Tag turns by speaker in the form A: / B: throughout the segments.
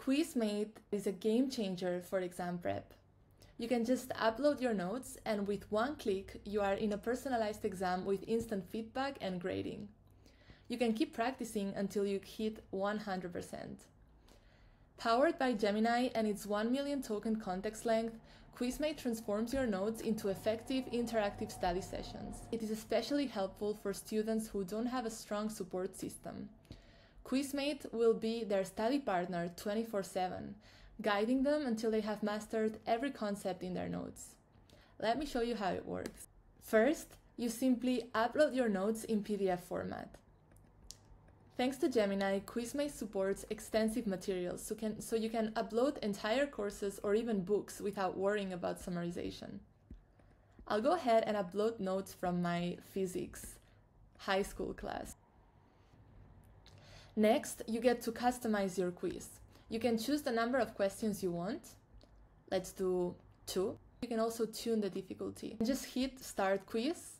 A: Quizmate is a game changer for exam prep. You can just upload your notes, and with one click, you are in a personalized exam with instant feedback and grading. You can keep practicing until you hit 100%. Powered by Gemini and its 1 million token context length, Quizmate transforms your notes into effective interactive study sessions. It is especially helpful for students who don't have a strong support system. Quizmate will be their study partner 24 7, guiding them until they have mastered every concept in their notes. Let me show you how it works. First, you simply upload your notes in PDF format. Thanks to Gemini, Quizmate supports extensive materials so, can, so you can upload entire courses or even books without worrying about summarization. I'll go ahead and upload notes from my physics high school class. Next, you get to customize your quiz. You can choose the number of questions you want. Let's do two. You can also tune the difficulty. Just hit start quiz.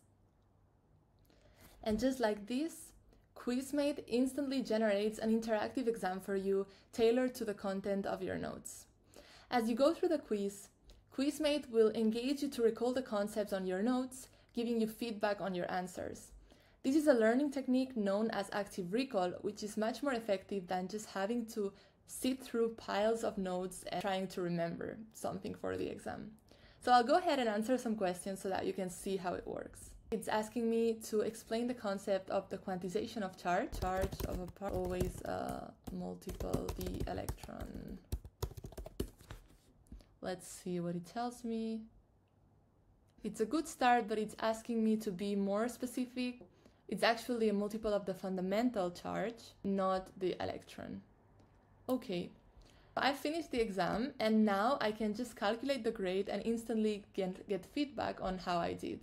A: And just like this, Quizmate instantly generates an interactive exam for you tailored to the content of your notes. As you go through the quiz, Quizmate will engage you to recall the concepts on your notes, giving you feedback on your answers. This is a learning technique known as active recall, which is much more effective than just having to sit through piles of notes and trying to remember something for the exam. So I'll go ahead and answer some questions so that you can see how it works. It's asking me to explain the concept of the quantization of charge. Charge of a part always uh, multiple the electron. Let's see what it tells me. It's a good start, but it's asking me to be more specific. It's actually a multiple of the fundamental charge, not the electron. Okay, I finished the exam and now I can just calculate the grade and instantly get, get feedback on how I did.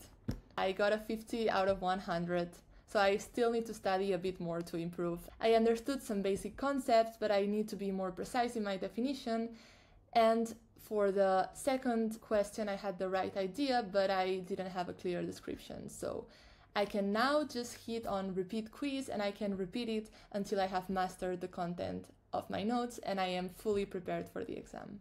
A: I got a 50 out of 100, so I still need to study a bit more to improve. I understood some basic concepts, but I need to be more precise in my definition. And for the second question, I had the right idea, but I didn't have a clear description. So I can now just hit on repeat quiz and I can repeat it until I have mastered the content of my notes and I am fully prepared for the exam.